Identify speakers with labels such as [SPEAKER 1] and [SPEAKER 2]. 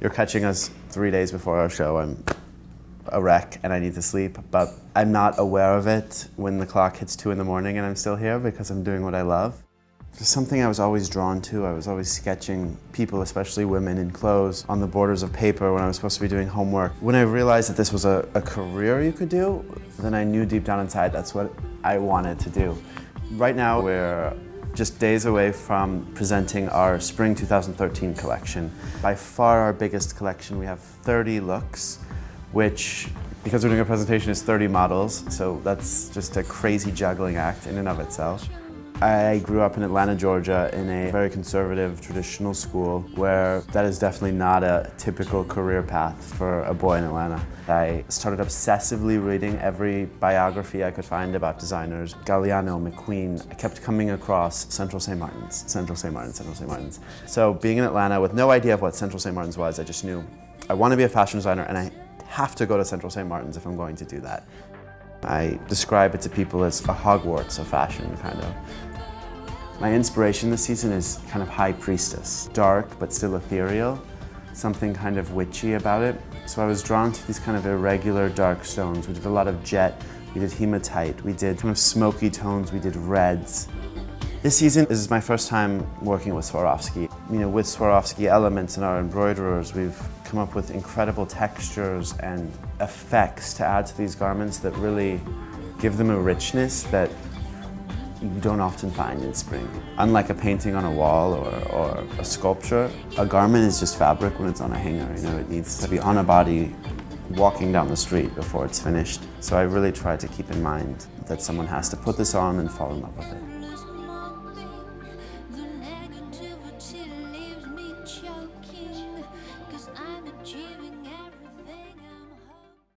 [SPEAKER 1] you're catching us three days before our show. I'm a wreck and I need to sleep, but I'm not aware of it when the clock hits two in the morning and I'm still here because I'm doing what I love. It's something I was always drawn to. I was always sketching people, especially women in clothes, on the borders of paper when I was supposed to be doing homework. When I realized that this was a, a career you could do, then I knew deep down inside that's what I wanted to do. Right now we're just days away from presenting our spring 2013 collection. By far our biggest collection. We have 30 looks, which because we're doing a presentation is 30 models, so that's just a crazy juggling act in and of itself. I grew up in Atlanta, Georgia in a very conservative traditional school where that is definitely not a typical career path for a boy in Atlanta. I started obsessively reading every biography I could find about designers, Galliano, McQueen. I kept coming across Central St. Martin's, Central St. Martin's, Central St. Martin's. So being in Atlanta with no idea of what Central St. Martin's was, I just knew I want to be a fashion designer and I have to go to Central St. Martin's if I'm going to do that. I describe it to people as a Hogwarts of fashion, kind of. My inspiration this season is kind of High Priestess. Dark, but still ethereal. Something kind of witchy about it. So I was drawn to these kind of irregular dark stones. We did a lot of jet, we did hematite, we did kind of smoky tones, we did reds. This season this is my first time working with Swarovski. You know, with Swarovski elements and our embroiderers, we've come up with incredible textures and effects to add to these garments that really give them a richness that you don't often find in spring. Unlike a painting on a wall or, or a sculpture, a garment is just fabric when it's on a hanger. You know, it needs to be on a body walking down the street before it's finished. So I really try to keep in mind that someone has to put this on and fall in love with it.